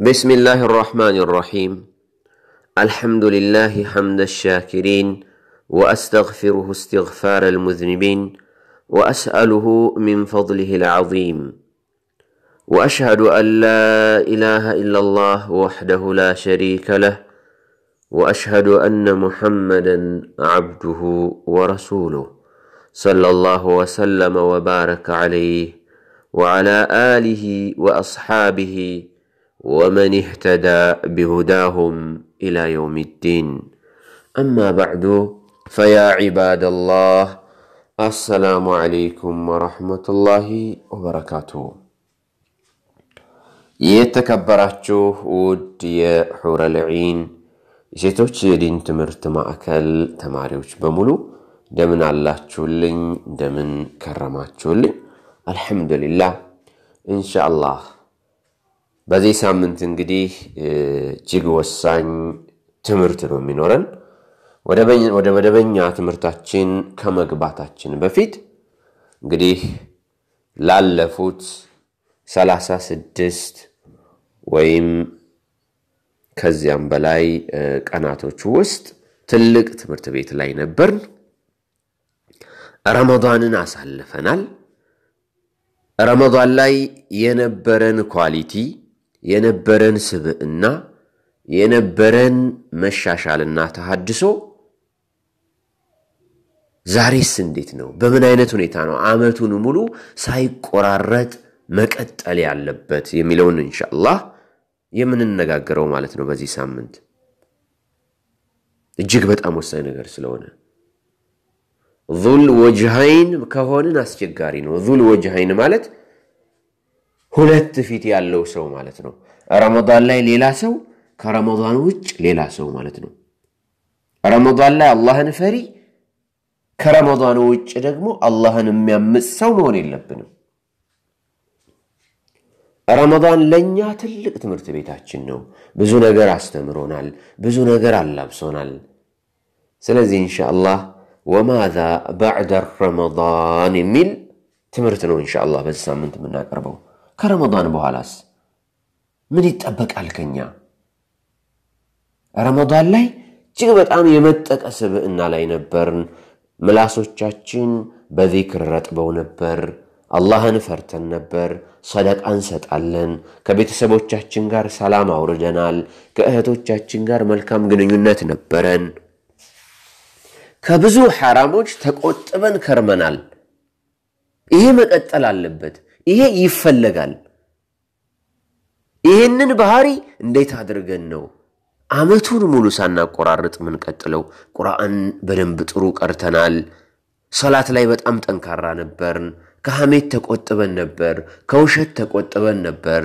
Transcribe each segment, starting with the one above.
بسم الله الرحمن الرحيم الحمد لله حمد الشاكرين واستغفره استغفار المذنبين واساله من فضله العظيم واشهد ان لا اله الا الله وحده لا شريك له واشهد ان محمدا عبده ورسوله صلى الله وسلم وبارك عليه وعلى اله واصحابه ومن اهتدى بهداهم الى يوم الدين اما بعد فيا عباد الله السلام عليكم ورحمه الله وبركاته የተከበራችሁ ውድ የሑረል ዒን የሴቶች የዲን ትምህርት ማዕከል ተማሪዎች በሙሉ እንደምን አላችሁልኝ? እንደምን ከረማችሁልኝ? አልሐምዱሊላህ ኢንሻአላህ በዚህ ሳምንት እንግዲህ እጅግ ወሳኝ ትምህርት ነው የሚኖረን። ወደ መደበኛ ትምህርታችን ከመግባታችን በፊት እንግዲህ ላለፉት ሰላሳ ስድስት ወይም ከዚያም በላይ ቀናቶች ውስጥ ትልቅ ትምህርት ቤት ላይ ነበርን። ረመዳንን አሳልፈናል። ረመዳን ላይ የነበረን ኳሊቲ የነበረን ስብዕና የነበረን መሻሻልና ተሃድሶ ዛሬስ እንዴት ነው? በምን አይነት ሁኔታ ነው ዓመቱን ሙሉ ሳይቆራረጥ መቀጠል ያለበት የሚለውን እንሻአላህ የምንነጋገረው ማለት ነው። በዚህ ሳምንት እጅግ በጣም ወሳኝ ነገር ስለሆነ ዙል ወጅሃይን ከሆንን አስቸጋሪ ነው። ዙል ወጅሃይን ማለት ሁለት ፊት ያለው ሰው ማለት ነው። ረመዳን ላይ ሌላ ሰው፣ ከረመዳን ውጭ ሌላ ሰው ማለት ነው። ረመዳን ላይ አላህን ፈሪ፣ ከረመዳን ውጭ ደግሞ አላህን የሚያምፅ ሰው መሆን የለብንም። ረመዳን ለእኛ ትልቅ ትምህርት ቤታችን ነው። ብዙ ነገር አስተምሮናል፣ ብዙ ነገር አላብሶናል። ስለዚህ ኢንሻአላህ ወማዛ ባዕደ ረመዳን የሚል ትምህርት ነው ኢንሻአላህ በዚህ ሳምንት የምናቀርበው። ከረመዳን በኋላስ ምን ይጠበቃል ከኛ? ረመዳን ላይ እጅግ በጣም የመጠቀ ስብዕና ላይ ነበርን። ምላሶቻችን በዚክር ረጥበው ነበር። አላህን ፈርተን ነበር። ሰደቃ እንሰጣለን። ከቤተሰቦቻችን ጋር ሰላም አውርደናል። ከእህቶቻችን ጋር መልካም ግንኙነት ነበረን። ከብዙ ሐራሞች ተቆጥበን ከርመናል። ይሄ መቀጠል አለበት። ይሄ ይፈለጋል። ይህንን ባህሪ እንዴት አድርገን ነው ዓመቱን ሙሉ ሳናቆራርጥ ምንቀጥለው? ቁርአን በደንብ ጥሩ ቀርተናል። ሰላት ላይ በጣም ጠንካራ ነበርን። ከሐሜት ተቆጥበን ነበር። ከውሸት ተቆጥበን ነበር።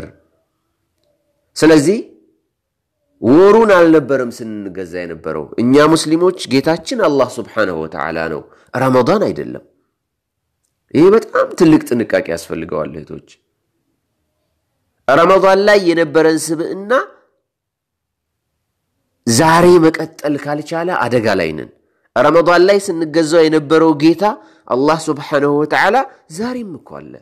ስለዚህ ወሩን አልነበረም ስንገዛ የነበረው። እኛ ሙስሊሞች ጌታችን አላህ ስብሓነሁ ወተዓላ ነው፣ ረመዳን አይደለም። ይህ በጣም ትልቅ ጥንቃቄ ያስፈልገዋል እህቶች። ረመዳን ላይ የነበረን ስብዕና ዛሬ መቀጠል ካልቻለ አደጋ ላይ ነን። ረመዳን ላይ ስንገዛው የነበረው ጌታ አላህ ስብሓነሁ ወተዓላ ዛሬም እኮ አለ።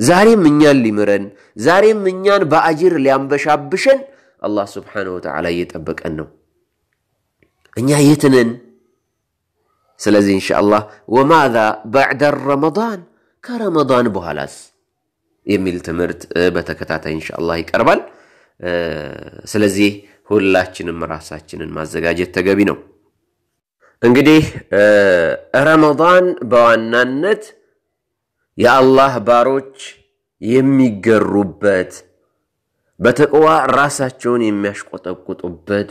ዛሬም እኛን ሊምረን፣ ዛሬም እኛን በአጅር ሊያንበሻብሸን አላህ ስብሓነሁ ወተዓላ እየጠበቀን ነው። እኛ የት ነን? ስለዚህ ኢንሻአላህ ወማዛ ባዕደ ረመዳን ከረመዳን በኋላስ የሚል ትምህርት በተከታታይ ኢንሻአላህ ይቀርባል። ስለዚህ ሁላችንም ራሳችንን ማዘጋጀት ተገቢ ነው። እንግዲህ ረመዳን በዋናነት የአላህ ባሮች የሚገሩበት በተቅዋ ራሳቸውን የሚያሽቆጠቁጡበት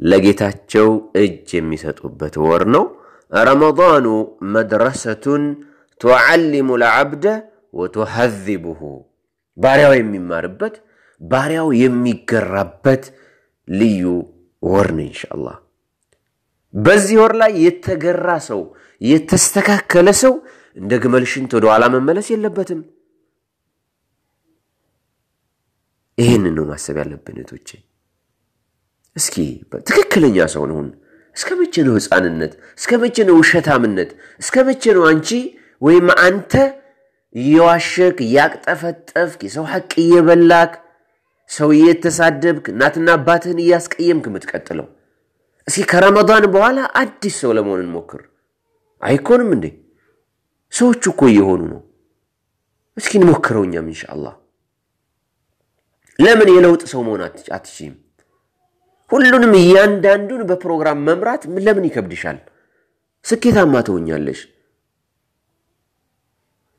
ለጌታቸው እጅ የሚሰጡበት ወር ነው። ረመዳኑ መድረሰቱን ቱዓሊሙ ልዓብደ ወቱሐዚቡሁ ባሪያው የሚማርበት ባሪያው የሚገራበት ልዩ ወር ነው ኢንሻአላህ። በዚህ ወር ላይ የተገራ ሰው የተስተካከለ ሰው እንደ ግመል ወደ ኋላ መመለስ የለበትም። ይህንን ነው ማሰብ ያለብን እህቶቼ። እስኪ ትክክለኛ ሰው ነውን? እስከ መቼ ነው ህፃንነት? እስከ መቼ ነው ውሸታምነት? እስከ መቼ ነው አንቺ ወይም አንተ እየዋሸክ እያቅጠፈጠፍክ የሰው ሐቅ እየበላክ ሰው እየተሳደብክ እናትና አባትህን እያስቀየምክ የምትቀጥለው? እስኪ ከረመዳን በኋላ አዲስ ሰው ለመሆን እንሞክር። አይኮንም እንዴ? ሰዎቹ እኮ እየሆኑ ነው። እስኪ እንሞክረው እኛም ኢንሻአላህ። ለምን የለውጥ ሰው መሆን አትችይም? ሁሉንም እያንዳንዱን በፕሮግራም መምራት ለምን ይከብድሻል? ስኬታማ ትሆኛለሽ።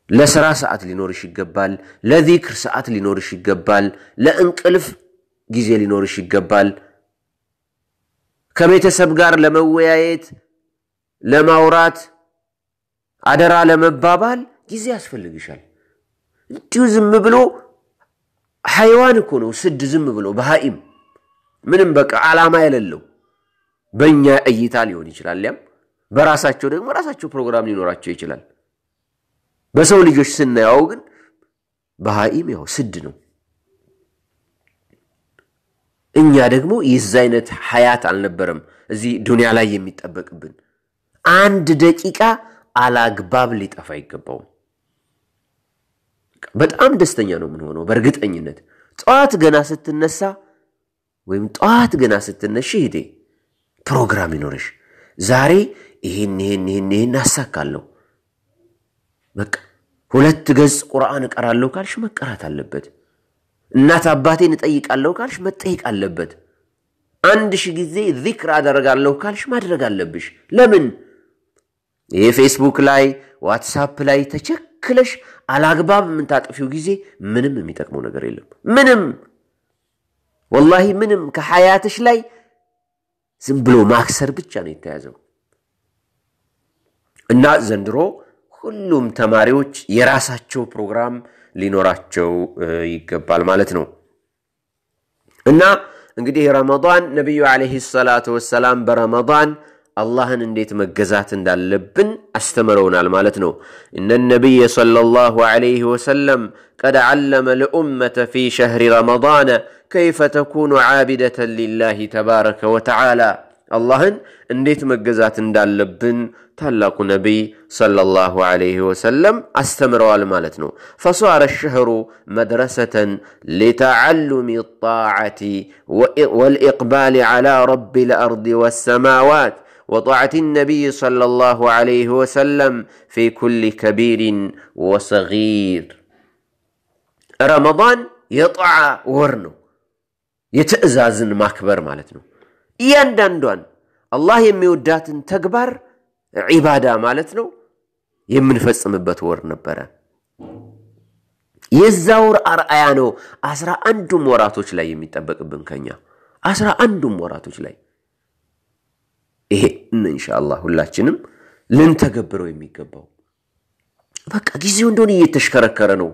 ለስራ ሰዓት ሊኖርሽ ይገባል። ለዚክር ሰዓት ሊኖርሽ ይገባል። ለእንቅልፍ ጊዜ ሊኖርሽ ይገባል። ከቤተሰብ ጋር ለመወያየት፣ ለማውራት፣ አደራ ለመባባል ጊዜ ያስፈልግሻል። እንዲሁ ዝም ብሎ ሐይዋን እኮ ነው ስድ ዝም ብሎ በሃኢም ምንም በቃ ዓላማ የሌለው በእኛ እይታ ሊሆን ይችላል። ያም በራሳቸው ደግሞ ራሳቸው ፕሮግራም ሊኖራቸው ይችላል። በሰው ልጆች ስናየው ግን በሃኢም ያው ስድ ነው። እኛ ደግሞ የዛ አይነት ሀያት አልነበረም እዚህ ዱንያ ላይ የሚጠበቅብን። አንድ ደቂቃ አላግባብ ሊጠፋ አይገባውም። በጣም ደስተኛ ነው የምንሆነው በእርግጠኝነት ጠዋት ገና ስትነሳ ወይም ጠዋት ገና ስትነሽ ሂዴ ፕሮግራም ይኖርሽ ዛሬ ይህን ይህን ይህን ይህን አሳካለሁ በቃ ሁለት ገጽ ቁርአን እቀራለሁ ካልሽ መቀራት አለበት። እናት አባቴን እጠይቃለሁ ካልሽ መጠየቅ አለበት። አንድ ሺህ ጊዜ ዚክር አደርጋለሁ ካልሽ ማድረግ አለብሽ። ለምን ይህ ፌስቡክ ላይ ዋትሳፕ ላይ ተቸክለሽ አላግባብ የምታጠፊው ጊዜ ምንም የሚጠቅመው ነገር የለም። ምንም ወላሂ ምንም ከሐያትሽ ላይ ዝም ብሎ ማክሰር ብቻ ነው የተያዘው እና ዘንድሮ ሁሉም ተማሪዎች የራሳቸው ፕሮግራም ሊኖራቸው ይገባል ማለት ነው። እና እንግዲህ ረመዳን ነቢዩ ዓለይሂ ሰላቱ ወሰላም በረመዳን አላህን እንዴት መገዛት እንዳለብን አስተምረውናል ማለት ነው። እነ ነቢይ ሰለላሁ ዓለይሂ ወሰለም ቀድ ዓለመ ልኡመተ ፊ ሸህሪ ረመዳነ كيف تكون عابدة لله تبارك وتعالى؟ الله انديت مجزات اندالبن تلاق نبي صلى الله عليه وسلم استمروا مالتنا فصار الشهر مدرسة لتعلم الطاعة والإقبال على رب الأرض والسماوات. وطاعة النبي صلى الله عليه وسلم في كل كبير وصغير. رمضان يطع ورنه የትዕዛዝን ማክበር ማለት ነው። እያንዳንዷን አላህ የሚወዳትን ተግባር ዒባዳ ማለት ነው የምንፈጽምበት ወር ነበረ። የዛ ወር አርአያ ነው አስራ አንዱም ወራቶች ላይ የሚጠበቅብን ከኛ አስራ አንዱም ወራቶች ላይ ይሄ ኢንሻአላህ ሁላችንም ልንተገብረው የሚገባው በቃ ጊዜው እንደሆነ እየተሽከረከረ ነው።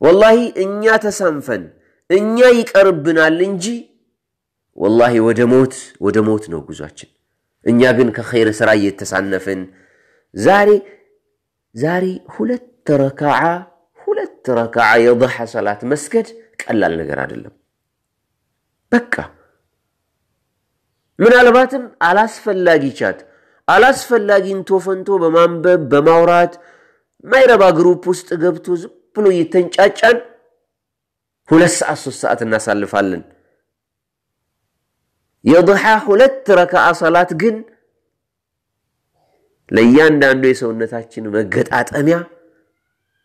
ወላሂ እኛ ተሳንፈን እኛ ይቀርብናል እንጂ ወላሂ ወደ ሞት ወደ ሞት ነው ጉዟችን። እኛ ግን ከኸይር ስራ እየተሳነፍን ዛሬ ዛሬ ሁለት ረካዓ ሁለት ረካዓ የضሐ ሰላት መስገድ ቀላል ነገር አይደለም። በቃ ምናልባትም አላስፈላጊ chat አላስፈላጊ እንቶ ፈንቶ በማንበብ በማውራት ማይረባ group ውስጥ ገብቶ ዝም ብሎ እየተንጫጫን ሁለት ሰዓት ሶስት ሰዓት እናሳልፋለን። የضሓ ሁለት ረካዓ ሰላት ግን ለእያንዳንዱ የሰውነታችን መገጣጠሚያ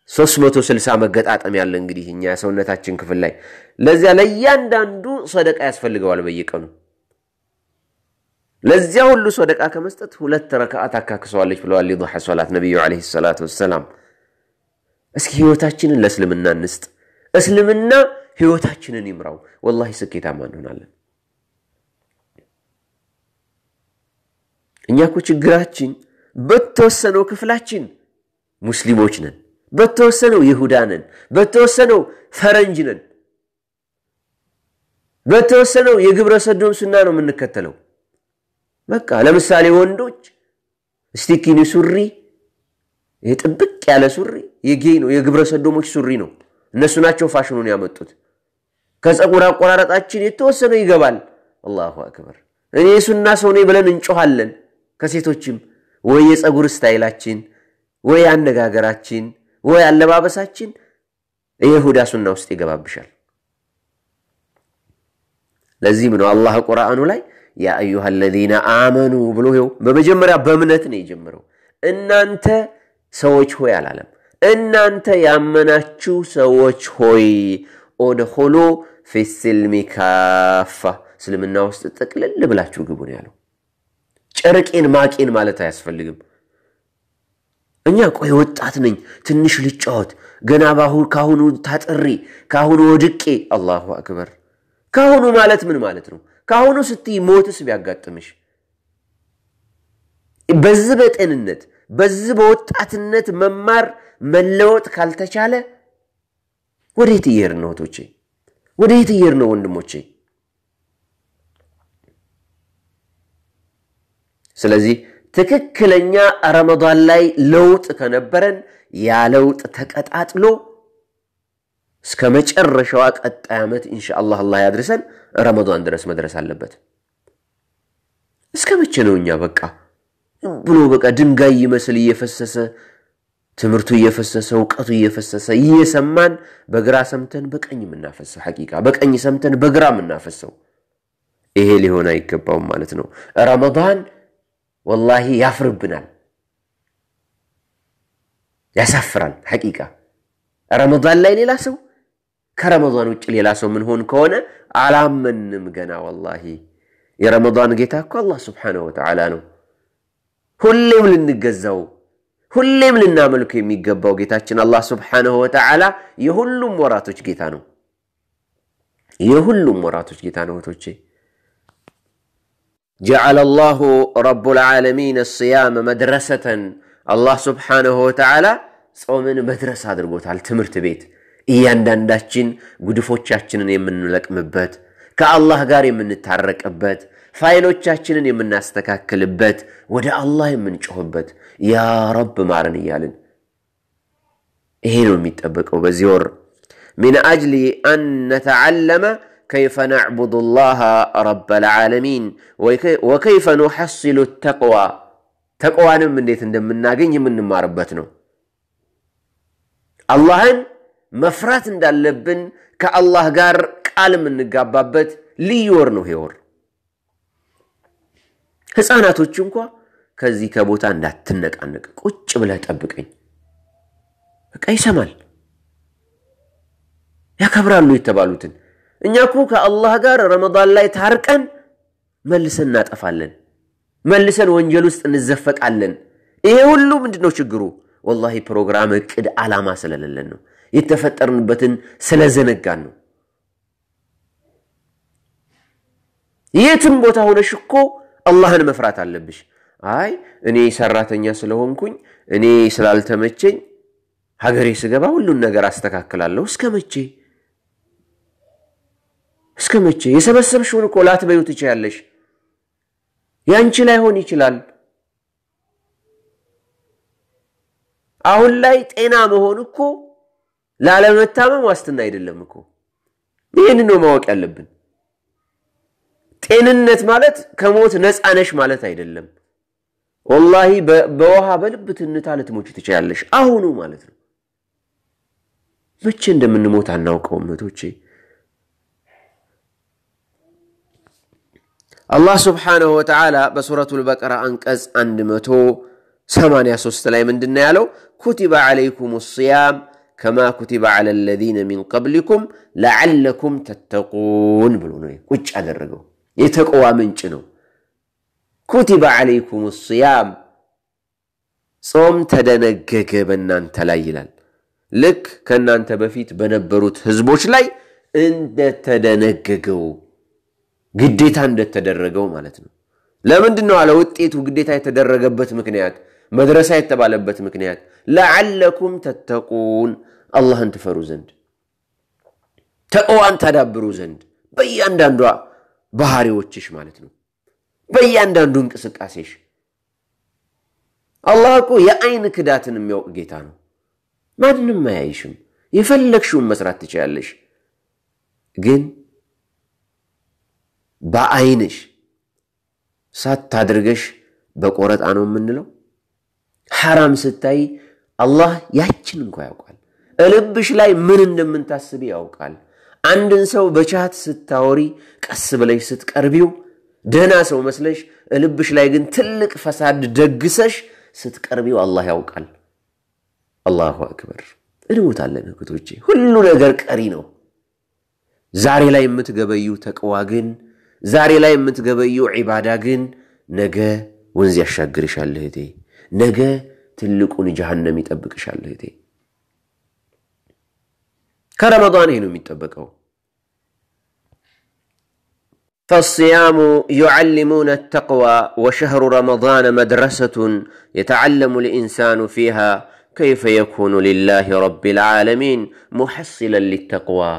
360 መገጣጠሚያ አለ። እንግዲህ እኛ የሰውነታችን ክፍል ላይ ለዚያ ለእያንዳንዱ ሰደቃ ያስፈልገዋል በየቀኑ። ለዚያ ሁሉ ሰደቃ ከመስጠት ሁለት ረካዓ ታካክሰዋለች ብለዋል የضሓ ሶላት ነቢዩ ዓለይሂ ሰላቱ ወሰላም። እስኪ ህይወታችንን ለእስልምና እንስጥ። እስልምና ህይወታችንን ይምራው። ወላሂ ስኬታማ እንሆናለን። እኛ እኮ ችግራችን በተወሰነው ክፍላችን ሙስሊሞች ነን፣ በተወሰነው ይሁዳ ነን፣ በተወሰነው ፈረንጅ ነን፣ በተወሰነው የግብረ ሰዶም ሱና ነው የምንከተለው። በቃ ለምሳሌ ወንዶች skinny ሱሪ፣ ጥብቅ ያለ ሱሪ የ gay ነው፣ የግብረ ሰዶሞች ሱሪ ነው። እነሱ ናቸው ፋሽኑን ያመጡት። ከፀጉር አቆራረጣችን የተወሰነው ይገባል። الله أكبر። እኔ የሱና ሰው ነኝ ብለን እንጮኋለን። ከሴቶችም ወይ የፀጉር ስታይላችን ወይ አነጋገራችን ወይ አለባበሳችን የይሁዳ ሱና ውስጥ ይገባብሻል። ለዚህም ነው አላህ ቁርአኑ ላይ ያ አዩሃ አለዚነ አመኑ ብሎ ይኸው በመጀመሪያ በእምነት ነው የጀመረው። እናንተ ሰዎች ሆይ አላለም። እናንተ ያመናችሁ ሰዎች ሆይ ኦድኹሉ ፊስልሚ ካፋ እስልምና ውስጥ ጥቅልል ብላችሁ ግቡ ነው ያለው። ጨርቄን ማቄን ማለት አያስፈልግም። እኛ ቆይ ወጣት ነኝ ትንሽ ልጫወት ገና ካሁኑ ታጥሪ ካሁኑ ወድቄ፣ አላሁ አክበር። ካሁኑ ማለት ምን ማለት ነው? ካሁኑ ስትይ ሞትስ ቢያጋጥምሽ በዚህ በጤንነት በዚህ በወጣትነት መማር መለወጥ ካልተቻለ ወዴት እየሄድን ነው እህቶቼ? ወዴት እየሄድን ነው ወንድሞቼ? ስለዚህ ትክክለኛ ረመዳን ላይ ለውጥ ከነበረን ያ ለውጥ ተቀጣጥሎ እስከ መጨረሻዋ ቀጣይ ዓመት ኢንሻአላህ አላህ ያድርሰን ረመዳን ድረስ መድረስ አለበት። እስከ መቼ ነው እኛ በቃ ብሎ በቃ ድንጋይ ይመስል እየፈሰሰ ትምህርቱ እየፈሰሰ እውቀቱ እየፈሰሰ እየሰማን በግራ ሰምተን በቀኝ የምናፈሰው ሐቂቃ በቀኝ ሰምተን በግራ የምናፈሰው ይሄ ሊሆን አይገባውም ማለት ነው። ረመዳን ወላሂ ያፍርብናል፣ ያሳፍራል። ሐቂቃ ረመዳን ላይ ሌላ ሰው ከረመዳን ውጭ ሌላ ሰው ምን ሆን ከሆነ አላመንም ገና። ወላሂ የረመዳን ጌታ እኮ አላህ ስብሓነሁ ወተዓላ ነው። ሁሌም ልንገዛው ሁሌም ልናመልኩ የሚገባው ጌታችን አላህ ስብሓነሁ ወተዓላ የሁሉም ወራቶች ጌታ ነው። የሁሉም ወራቶች ጌታ ነው። እህቶቼ ጀዓለ ላሁ ረቡል ዓለሚን ስያም መድረሰተን አላህ ስብሓነሁ ወተዓላ ጾምን መድረስ አድርጎታል። ትምህርት ቤት እያንዳንዳችን ጉድፎቻችንን የምንለቅምበት ከአላህ ጋር የምንታረቅበት ፋይሎቻችንን የምናስተካክልበት ወደ አላህ የምንጮህበት ያ ረብ ማረን እያልን ይሄ ነው የሚጠበቀው በዚህ ወር ሚን አጅሊ አን ነተዓለመ ከይፈ ነዕቡዱ ላህ ረብ ልዓለሚን ወከይፈ ኑሐሲሉ ተቅዋ ተቅዋንም እንዴት እንደምናገኝ የምንማርበት ነው። አላህን መፍራት እንዳለብን ከአላህ ጋር ቃል የምንጋባበት ልዩ ወር ነው ይሄ ወር። ህፃናቶች እንኳ ከዚህ ከቦታ እንዳትነቃነቅ ቁጭ ብለህ ጠብቀኝ፣ በቃ ይሰማል፣ ያከብራሉ የተባሉትን። እኛ እኮ ከአላህ ጋር ረመዳን ላይ ታርቀን መልሰን እናጠፋለን፣ መልሰን ወንጀል ውስጥ እንዘፈቃለን። ይሄ ሁሉ ምንድን ነው ችግሩ? ወላሂ ፕሮግራም፣ እቅድ፣ ዓላማ ስለሌለን ነው። የተፈጠርንበትን ስለዘነጋን ነው። የትም ቦታ ሆነሽ እኮ አላህን መፍራት አለብሽ። አይ እኔ ሰራተኛ ስለሆንኩኝ እኔ ስላልተመቸኝ ሀገሬ ስገባ ሁሉን ነገር አስተካክላለሁ። እስከ መቼ እስከ መቼ? የሰበሰብሽውን እኮ ላትበዩ ትችያለሽ። ያንቺ ላይሆን ይችላል። አሁን ላይ ጤና መሆን እኮ ላለመታመም ዋስትና አይደለም እኮ። ይህን ነው ማወቅ ያለብን። ጤንነት ማለት ከሞት ነፃ ነሽ ማለት አይደለም። ወላሂ በውሃ በልብ ትንታ ልትሞች ትችላለሽ፣ አሁኑ ማለት ነው። መቼ እንደምንሞት አናውቀውም እህቶቼ። አላህ ስብሓነሁ ወተዓላ በሱረቱል በቀራ አንቀጽ 183 ላይ ምንድን ያለው? ኩቲበ ዓለይኩም ሲያም ከማ ኩቲበ ዓላ ለዚነ ሚን ቀብሊኩም ለዓለኩም ተተቁን ብሎ ነው ቁጭ ያደረገው። የተቅዋ ምንጭ ነው። ኩቲበ ዓለይኩም ሲያም ጾም ተደነገገ በእናንተ ላይ ይላል። ልክ ከእናንተ በፊት በነበሩት ህዝቦች ላይ እንደተደነገገው ግዴታ እንደተደረገው ማለት ነው። ለምንድን ነው አለ ውጤቱ ግዴታ የተደረገበት ምክንያት መድረሳ የተባለበት ምክንያት ለዓለኩም ተተቁን አላህን ትፈሩ ዘንድ ተቅዋን ታዳብሩ ዘንድ በእያንዳንዷ ባህሪዎችሽ ማለት ነው። በእያንዳንዱ እንቅስቃሴሽ አላህ እኮ የአይን ክዳትን የሚያውቅ ጌታ ነው። ማንም አያይሽም። የፈለግሽውን መስራት ትችላለሽ። ግን በአይንሽ ሳታድርገሽ በቆረጣ ነው የምንለው። ሐራም ስታይ አላህ ያችን እንኳ ያውቃል። እልብሽ ላይ ምን እንደምንታስብ ያውቃል። አንድን ሰው በቻት ስታወሪ ቀስ ብለሽ ስትቀርቢው ደህና ሰው መስለሽ ልብሽ ላይ ግን ትልቅ ፈሳድ ደግሰሽ ስትቀርቢው አላህ ያውቃል። አላሁ አክበር። እንሞታለን እህቶቼ፣ ሁሉ ነገር ቀሪ ነው። ዛሬ ላይ የምትገበዩ ተቅዋ ግን ዛሬ ላይ የምትገበዩ ዒባዳ ግን ነገ ወንዝ ያሻግርሻል እህቴ። ነገ ትልቁን ጀሃነም ይጠብቅሻል እህቴ። ከረመዳን ይሄ ነው የሚጠበቀው። فالصيام يعلمون التقوى وشهر رمضان مدرسة يتعلم الإنسان فيها كيف يكون لله رب العالمين محصلا للتقوى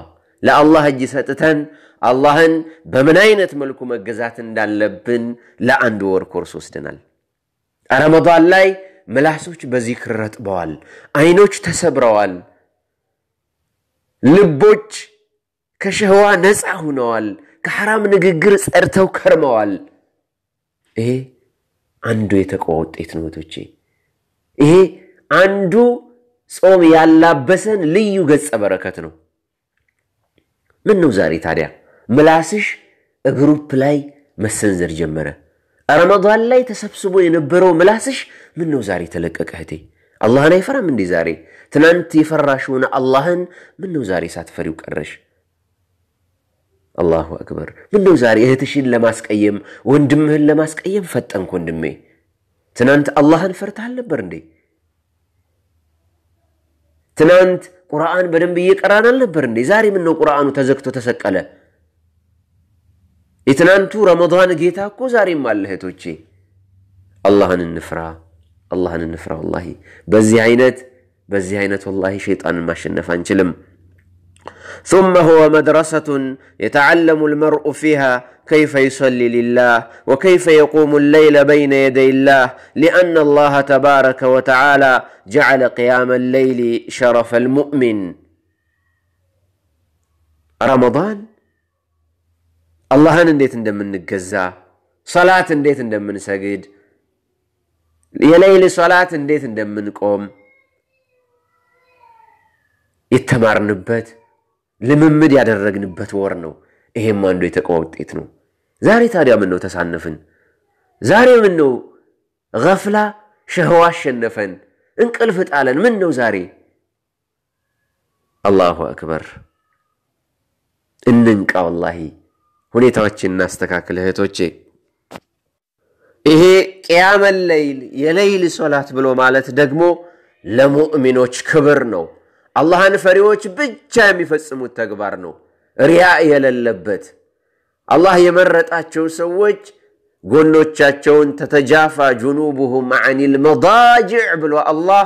لا الله جسدتن አላህን በምን አይነት መልኩ መገዛት እንዳለብን ለአንድ ወር ኮርስ ወስደናል። ረመዳን ላይ ምላሶች በዚክር ረጥበዋል፣ አይኖች ተሰብረዋል፣ ልቦች ከሸህዋ ነፃ ሁነዋል፣ ከሐራም ንግግር ጸድተው ከርመዋል። ይሄ አንዱ የተቅዋ ውጤት ነው እህቶቼ። ይሄ አንዱ ጾም ያላበሰን ልዩ ገጸ በረከት ነው። ምን ነው ዛሬ ታዲያ ምላስሽ ግሩፕ ላይ መሰንዘር ጀመረ። ረመዳን ላይ ተሰብስቦ የነበረው ምላስሽ ምን ነው ዛሬ ተለቀቀ? እህቴ አላህን አይፈራም እንዴ ዛሬ? ትናንት የፈራሽውን አላህን ምን ዛሬ ሳትፈሪው ቀረሽ? አላሁ አክበር። ምን ነው ዛሬ እህትሽን ለማስቀየም ወንድምህን ለማስቀየም ፈጠንክ? ወንድሜ ትናንት አላህን ፈርተሃል ነበር እንዴ? ትናንት ቁርአን በደንብ እየቀራን አልነበር እንዴ? ዛሬ ምን ቁርአኑ ተዘግቶ ተሰቀለ? የትናንቱ ረመዳን ጌታ እኮ ዛሬም አለ። እህቶቼ አላህን እንፍራ፣ አላህን እንፍራ። ወላሂ በዚህ አይነት በዚህ አይነት ወላሂ ሸይጣንን ማሸነፍ አንችልም። ثم هو مدرسة يتعلم المرء فيها كيف يصلي لله وكيف يقوم الليل بين يدي الله لأن الله تبارك وتعالى جعل قيام الليل شرف المؤمن رمضان አላህን እንዴት እንደምንገዛ ሰላት እንዴት እንደምንሰግድ የሌይል ሰላት እንዴት እንደምንቆም የተማርንበት ልምምድ ያደረግንበት ወር ነው። ይሄም አንዱ የተቅዋ ውጤት ነው። ዛሬ ታዲያ ምን ነው ተሳነፍን? ዛሬ ምን ነው ገፍላ ሸህዋ አሸነፈን፣ እንቅልፍ ጣለን። ምን ነው ዛሬ? አላሁ አክበር። እንንቃ ወላሂ ሁኔታዎችን እናስተካክል እህቶቼ። ይሄ ቅያመ ለይል የለይል ሶላት ብሎ ማለት ደግሞ ለሙእሚኖች ክብር ነው። አላህን ፈሪዎች ብቻ የሚፈጽሙት ተግባር ነው፣ ሪያ የሌለበት። አላህ የመረጣቸው ሰዎች ጎኖቻቸውን ተተጃፋ ጁኑቡሁም አኒል መዳጅዕ ብሎ አላህ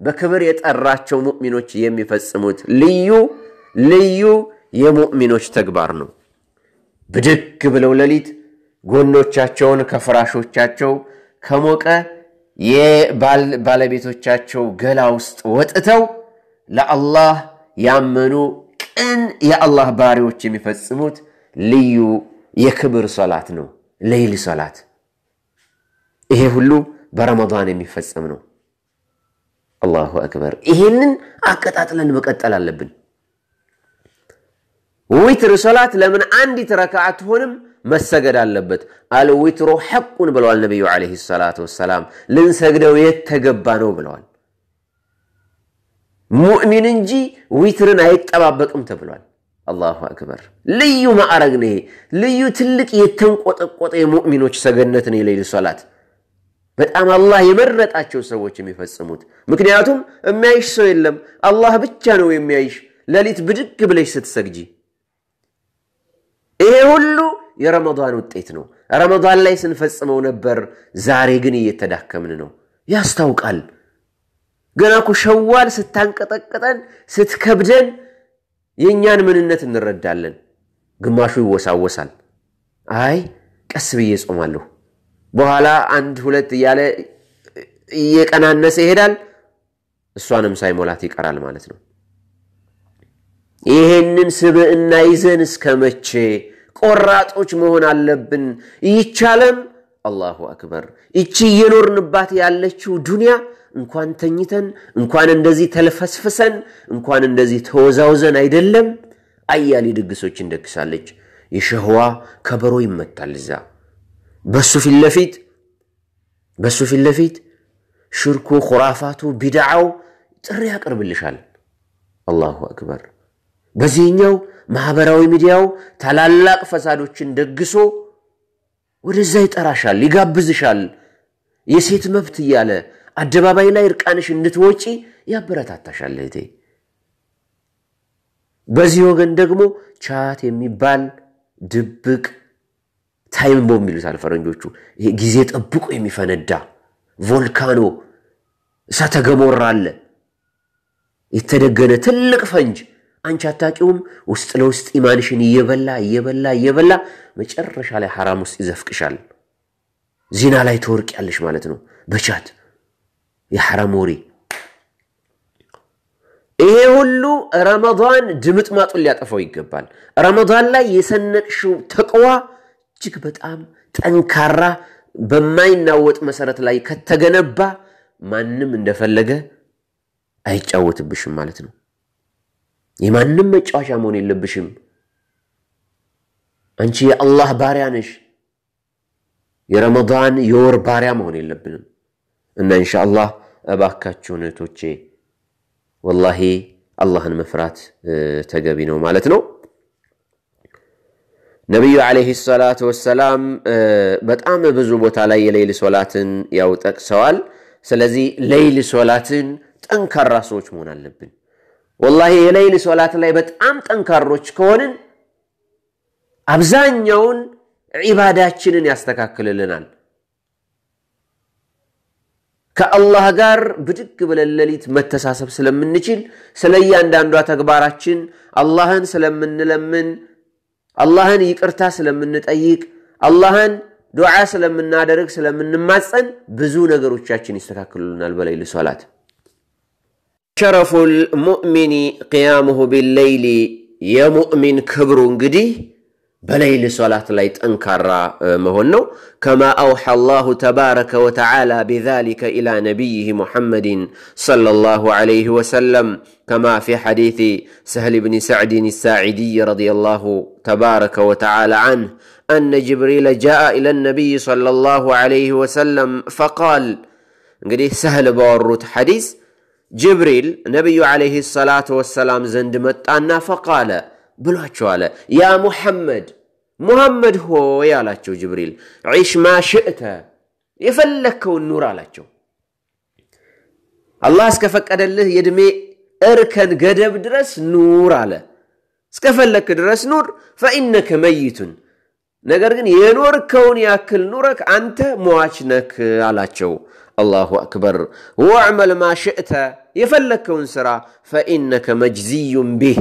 በክብር የጠራቸው ሙእሚኖች የሚፈጽሙት ልዩ ልዩ የሙእሚኖች ተግባር ነው። ብድግ ብለው ሌሊት ጎኖቻቸውን ከፍራሾቻቸው ከሞቀ የባለቤቶቻቸው ገላ ውስጥ ወጥተው ለአላህ ያመኑ ቅን የአላህ ባሪዎች የሚፈጽሙት ልዩ የክብር ሶላት ነው፣ ሌይል ሶላት። ይሄ ሁሉ በረመዳን የሚፈጸም ነው። አላሁ አክበር። ይሄንን አቀጣጥለን መቀጠል አለብን። ዊትር ሶላት ለምን አንዲት ረክዓ አትሆንም? መሰገድ አለበት። አልዊትሩ ሐቁን ብለዋል ነቢዩ ዓለይሂ ሰላቱ ወሰላም። ልንሰግደው የተገባ ነው ብለዋል። ሙእሚን እንጂ ዊትርን አይጠባበቅም ተብሏል። አላሁ አክበር። ልዩ ማዕረግ ነው ልዩ ትልቅ የተንቆጠቆጠ የሙእሚኖች ሰገነት ነው የሌሊት ሶላት። በጣም አላህ የመረጣቸው ሰዎች የሚፈጽሙት። ምክንያቱም የሚያይሽ ሰው የለም፣ አላህ ብቻ ነው የሚያይሽ። ሌሊት ብድግ ብለሽ ስትሰግጂ ይሄ ሁሉ የረመዳን ውጤት ነው። ረመዳን ላይ ስንፈጽመው ነበር፣ ዛሬ ግን እየተዳከምን ነው። ያስታውቃል። ገና እኮ ሸዋል ስታንቀጠቅጠን ስትከብደን የእኛን ምንነት እንረዳለን። ግማሹ ይወሳወሳል። አይ ቀስ ብዬ ጾማለሁ፣ በኋላ አንድ ሁለት እያለ እየቀናነሰ ይሄዳል። እሷንም ሳይሞላት ይቀራል ማለት ነው። ይሄንን ስብዕና ይዘን እስከ መቼ ቆራጦች መሆን አለብን? ይቻለም አላሁ አክበር። ይቺ እየኖርንባት ያለችው ዱንያ እንኳን ተኝተን እንኳን እንደዚህ ተልፈስፍሰን እንኳን እንደዚህ ተወዛውዘን አይደለም አያሌ ድግሶች እንደግሳለች። የሸህዋ ከበሮ ይመታል እዛ በሱ ፊት ለፊት በሱ ፊት ለፊት ሽርኩ፣ ኩራፋቱ፣ ቢድዓው ጥሪ ያቀርብልሻል። አላሁ አክበር። በዚህኛው ማህበራዊ ሚዲያው ታላላቅ ፈሳዶችን ደግሶ ወደዛ ይጠራሻል፣ ይጋብዝሻል። የሴት መብት እያለ አደባባይ ላይ እርቃንሽ እንድትወጪ ያበረታታሻል እህቴ። በዚህ ወገን ደግሞ ቻት የሚባል ድብቅ time bomb ይሉታል ፈረንጆቹ። ይሄ ጊዜ ጠብቆ የሚፈነዳ volcano እሳተ ገሞራ አለ፣ የተደገነ ትልቅ ፈንጅ አንቺ አታውቂውም። ውስጥ ለውስጥ ኢማንሽን እየበላ እየበላ እየበላ መጨረሻ ላይ ሐራም ውስጥ ይዘፍቅሻል። ዚና ላይ ትወርቂያለሽ ማለት ነው በ chat የሐራም ወሬ። ይሄ ሁሉ ረመዳን ድምጥማጡን ሊያጠፋው ይገባል። ረመዳን ላይ የሰነቅሽው ተቅዋ እጅግ በጣም ጠንካራ በማይናወጥ መሰረት ላይ ከተገነባ ማንም እንደፈለገ አይጫወትብሽም ማለት ነው። የማንም መጫወቻ መሆን የለብሽም። አንቺ የአላህ ባሪያ ነሽ። የረመዳን የወር ባሪያ መሆን የለብንም እና ኢንሻአላህ እባካችሁን እህቶቼ ወላሂ አላህን መፍራት ተገቢ ነው ማለት ነው። ነቢዩ ዓለይሂ ሰላቱ ወሰላም በጣም ብዙ ቦታ ላይ የሌይል ሶላትን ያው ጠቅሰዋል። ስለዚህ ሌይል ሶላትን ጠንካራ ሰዎች መሆን አለብን። ወላሂ የሌይል ሶላት ላይ በጣም ጠንካሮች ከሆንን አብዛኛውን ዒባዳችንን ያስተካክልልናል። ከአላህ ጋር ብድግ ብለን ሌሊት መተሳሰብ ስለምንችል ስለ እያንዳንዷ ተግባራችን አላህን ስለምንለምን አላህን ይቅርታ ስለምንጠይቅ አላህን ዱዓ ስለምናደርግ ስለምንማፀን ብዙ ነገሮቻችን ይስተካክሉልናል በሌይል ሶላት። ሸረፉል ሙእሚኒ ቅያሙሁ ቢለይሊ የሙእሚን ክብሩ እንግዲህ በሌይል ሶላት ላይ ጠንካራ መሆን ነው። ከማ አውሐ አላሁ ተባረከ ወተዓላ ቢዛሊከ ኢላ ነቢይህ ሙሐመድን ሰለላሁ ዐለይሂ ወሰለም ከማ ፊ ሐዲስ ሰህል ብን ሰዕድን ሳዒዲይ ረዲየላሁ ተባረከ ወተዓላ ዐንህ አነ ጅብሪል ጃአ ኢለ ነቢይ ሰለላሁ ዐለይሂ ወሰለም ፈቃል። እንግዲህ ሰህል ባወሩት ሐዲስ ጅብሪል ነቢዩ ዐለይሂ ሰላቱ ወሰላም ዘንድ መጣና ፈቃለ ብሏቸው አለ ያ ሙሐመድ ሙሐመድ ሆይ አላቸው ጅብሪል ዒሽ ማ ሽእተ የፈለግከውን ኑር አላቸው። አላህ እስከፈቀደልህ የዕድሜ እርከን ገደብ ድረስ ኑር አለ። እስከፈለክ ድረስ ኑር ፈኢነከ መይቱን ነገር ግን የኖርከውን ያክል ኑረክ አንተ ሟች ነክ አላቸው አላሁ አክበር ወዕመል ማ ሽእተ የፈለግከውን ሥራ ፈኢነከ መጅዝዩን ቢህ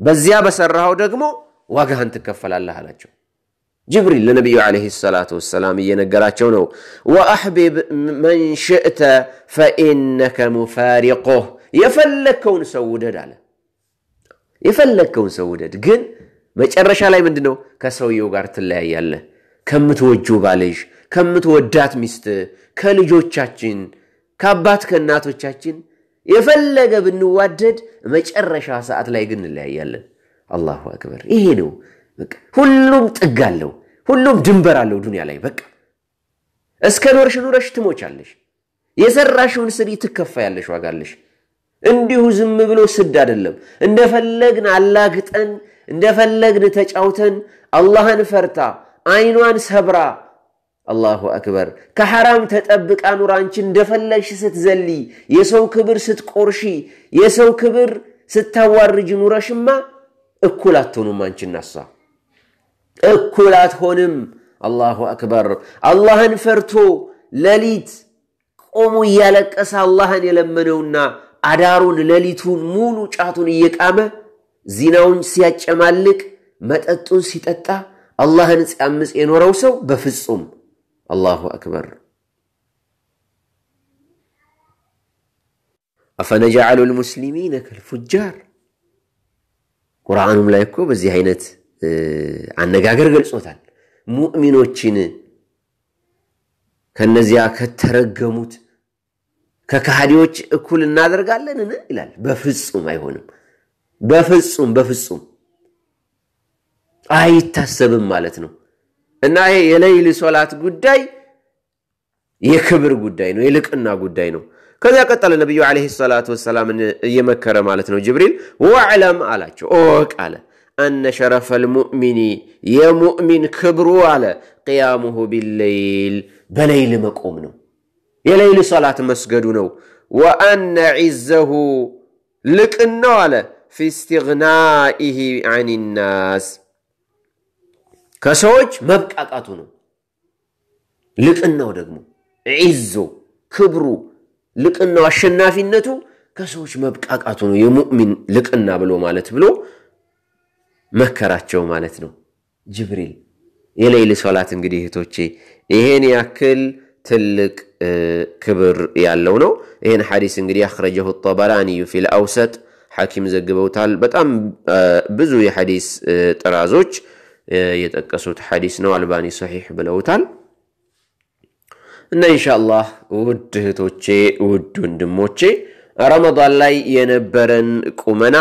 በዚያ በሰራኸው ደግሞ ዋጋህን ትከፈላለህ አላቸው። ጅብሪል ለነቢዩ ዓለይሂ ሰላቱ ወሰላም እየነገራቸው ነው። ወአሕቢብ መን ሽእተ ፈኢነከ ሙፋሪቆህ የፈለግከውን ሰው ውደድ አለ። የፈለግከውን ሰው ውደድ፣ ግን መጨረሻ ላይ ምንድን ነው? ከሰውየው ጋር ትለያያለህ። ከምትወጁ ባልሽ፣ ከምትወዳት ሚስት፣ ከልጆቻችን፣ ከአባት ከእናቶቻችን የፈለገ ብንዋደድ መጨረሻ ሰዓት ላይ ግን እንለያያለን። አላሁ አክበር። ይሄ ነው ሁሉም ጥግ አለው፣ ሁሉም ድንበር አለው ዱንያ ላይ በቃ እስከ ኖርሽ ኑረሽ ትሞቻለሽ። የሰራሽውን ስሪ ትከፋያለሽ፣ ዋጋለሽ። እንዲሁ ዝም ብሎ ስድ አይደለም። እንደፈለግን አላግጠን እንደፈለግን ተጫውተን አላህን ፈርታ አይኗን ሰብራ አላሁ አክበር ከሐራም ተጠብቃ ኑር። አንቺ እንደፈለግሽ ስትዘሊ፣ የሰው ክብር ስትቆርሺ፣ የሰው ክብር ስታዋርጅ ኑረሽማ እኩል አትሆኑም። አንቺ እና እሷ እኩል አትሆንም። አላሁ አክበር። አላህን ፈርቶ ሌሊት ቆሞ እያለቀሰ አላህን የለመነውና አዳሩን ሌሊቱን ሙሉ ጫቱን እየቃመ ዚናውን ሲያጨማልቅ መጠጡን ሲጠጣ አላህን ሲያምፅ የኖረው ሰው በፍጹም አላሁ አክበር። አፈነጃዓሉ ልሙስሊሚነ ከልፉጃር ቁርአኑም ላይ እኮ በዚህ አይነት አነጋገር ገልጾታል። ሙእሚኖችን ከነዚያ ከተረገሙት ከካሃዲዎች እኩል እናደርጋለንን ይላል። በፍጹም አይሆንም። በፍጹም በፍጹም አይታሰብም ማለት ነው። እና ይሄ የሌይል ሶላት ጉዳይ የክብር ጉዳይ ነው፣ የልቅና ጉዳይ ነው። ከዚያ ቀጠለ ነቢዩ ዓለይሂ ሰላቱ ወሰላምን እየመከረ ማለት ነው። ጅብሪል ወዕለም አላቸው እወቅ አለ አነ ሸረፈል ሙእሚኒ የሙእሚን ክብሩ አለ ቅያሙሁ ቢለይል በሌይል መቆም ነው፣ የሌይል ሶላት መስገዱ ነው። ወአነ ዒዘሁ ልቅናው አለ ፊ እስትግናኢህ አን ናስ ከሰዎች መብቃቃቱ ነው። ልቅናው ደግሞ ዒዞ ክብሩ ልቅናው አሸናፊነቱ ከሰዎች መብቃቃቱ ነው። የሙእሚን ልቅና ብሎ ማለት ብሎ መከራቸው ማለት ነው። ጅብሪል የሌይል ሶላት እንግዲህ እህቶቼ ይሄን ያክል ትልቅ ክብር ያለው ነው። ይህን ሐዲስ እንግዲህ አኽረጀሁ ጠበራኒዩ ፊል አውሰጥ ሐኪም ዘግበውታል። በጣም ብዙ የሐዲስ ጥራዞች የጠቀሱት ሐዲስ ነው። አልባኒ ሰሒሕ ብለውታል። እና ኢንሻአላህ ውድ እህቶቼ ውድ ወንድሞቼ ረመዳን ላይ የነበረን ቁመና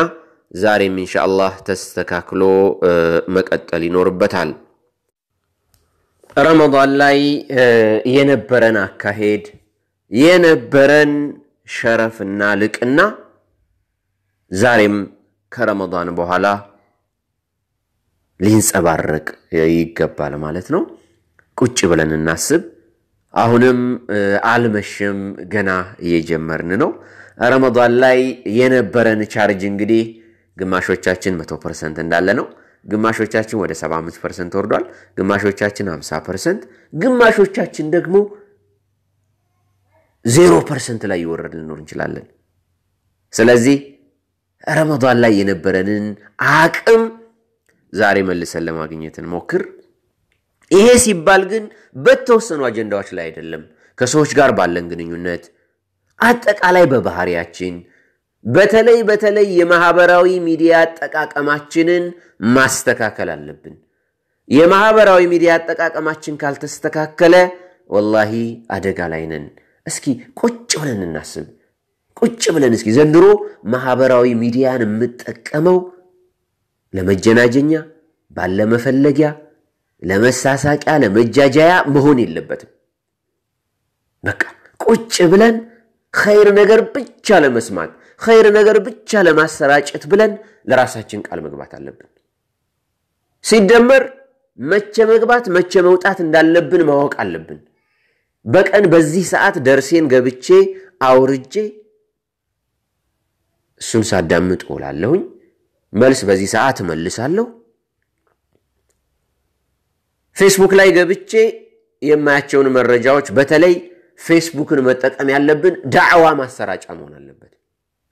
ዛሬም ኢንሻአላህ ተስተካክሎ መቀጠል ይኖርበታል። ረመዳን ላይ የነበረን አካሄድ የነበረን ሸረፍና ልቅና ዛሬም ከረመዳን በኋላ ሊንጸባረቅ ይገባል ማለት ነው። ቁጭ ብለን እናስብ። አሁንም አልመሸም፣ ገና እየጀመርን ነው። ረመዳን ላይ የነበረን ቻርጅ እንግዲህ ግማሾቻችን መቶ percent እንዳለ ነው። ግማሾቻችን ወደ 75 percent ወርዷል። ግማሾቻችን 50 percent፣ ግማሾቻችን ደግሞ ዜሮ percent ላይ ወርደን ልንኖር እንችላለን። ስለዚህ ረመዳን ላይ የነበረንን አቅም ዛሬ መልሰን ለማግኘት እንሞክር። ይሄ ሲባል ግን በተወሰኑ አጀንዳዎች ላይ አይደለም። ከሰዎች ጋር ባለን ግንኙነት፣ አጠቃላይ በባህሪያችን፣ በተለይ በተለይ የማህበራዊ ሚዲያ አጠቃቀማችንን ማስተካከል አለብን። የማህበራዊ ሚዲያ አጠቃቀማችን ካልተስተካከለ ወላሂ አደጋ ላይ ነን። እስኪ ቁጭ ብለን እናስብ። ቁጭ ብለን እስኪ ዘንድሮ ማህበራዊ ሚዲያን የምጠቀመው ለመጀናጀኛ፣ ባለመፈለጊያ፣ ለመሳሳቂያ፣ ለመጃጃያ መሆን የለበትም። በቃ ቁጭ ብለን ኸይር ነገር ብቻ ለመስማት ኸይር ነገር ብቻ ለማሰራጨት ብለን ለራሳችን ቃል መግባት አለብን። ሲደመር መቼ መግባት መቼ መውጣት እንዳለብን ማወቅ አለብን። በቀን በዚህ ሰዓት ደርሴን ገብቼ አውርጄ እሱን ሳዳምጥ ውላለሁኝ። መልስ በዚህ ሰዓት እመልሳለሁ። ፌስቡክ ላይ ገብቼ የማያቸውን መረጃዎች በተለይ ፌስቡክን መጠቀም ያለብን ዳዕዋ ማሰራጫ መሆን አለበት።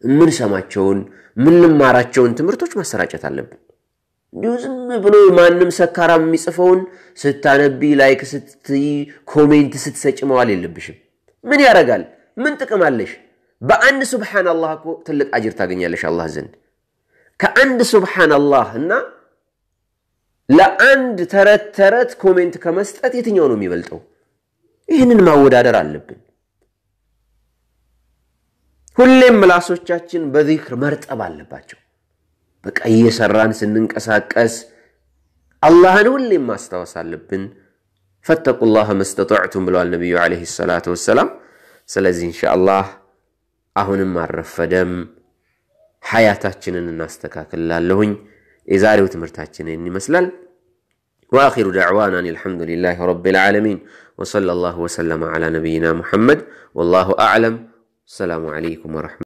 የምንሰማቸውን የምንማራቸውን ትምህርቶች ማሰራጨት አለብን። እንዲሁ ዝም ብሎ ማንም ሰካራም የሚጽፈውን ስታነቢ like ስትይ comment ስትሰጭ መዋል የለብሽም። ምን ያደርጋል? ምን ጥቅም አለሽ? በአንድ ሱብሓን እኮ ትልቅ አጅር ታገኛለሽ አላህ ዘንድ ከአንድ ሱብሓን አላህ እና ለአንድ ተረት ተረት comment ከመስጠት የትኛው ነው የሚበልጠው? ይህንን ማወዳደር አለብን። ሁሌም ምላሶቻችን በዚክር መርጠብ አለባቸው። በቃ እየሰራን ስንንቀሳቀስ አላህን ሁሌም ማስታወስ አለብን። ፈተቁላህ መስተጣዕቱም ብለዋል ነቢዩ ዓለይሂ ሰላቱ ወሰላም። ስለዚህ ኢንሻአላህ አሁንም አልረፈደም፣ ሐያታችንን እናስተካክላለሁኝ። የዛሬው ትምህርታችንን ይመስላል። ወአኺሩ ደዕዋና አን አልሐምዱሊላህ ረቢል ዓለሚን ወሰለላሁ ወሰለመ ዓላ ነቢይና ሙሐመድ ወላሁ አዕለም። ሰላሙ ዓለይኩም ወረሕመቱላህ